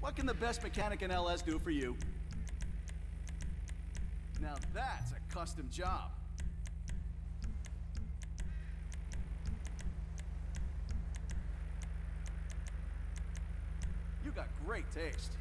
What can the best mechanic in LS do for you? Now that's a custom job. You got great taste.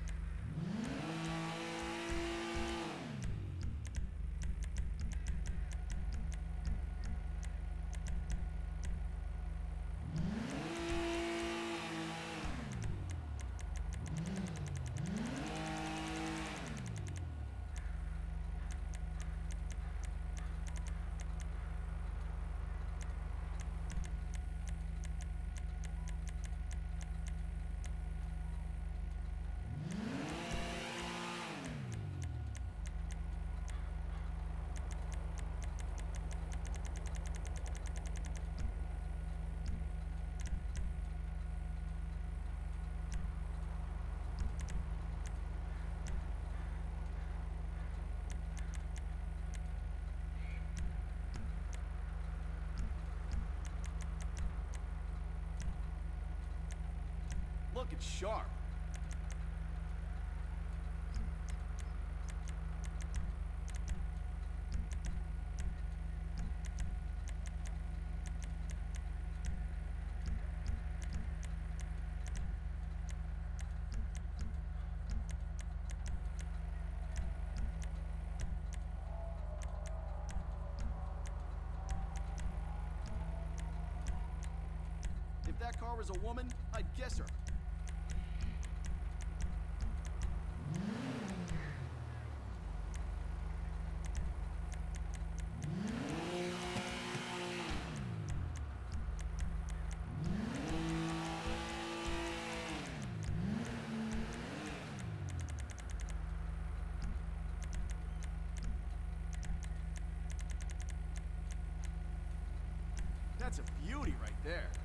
Looking sharp. If that car was a woman, I'd guess her. That's a beauty right there.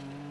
Mm-hmm.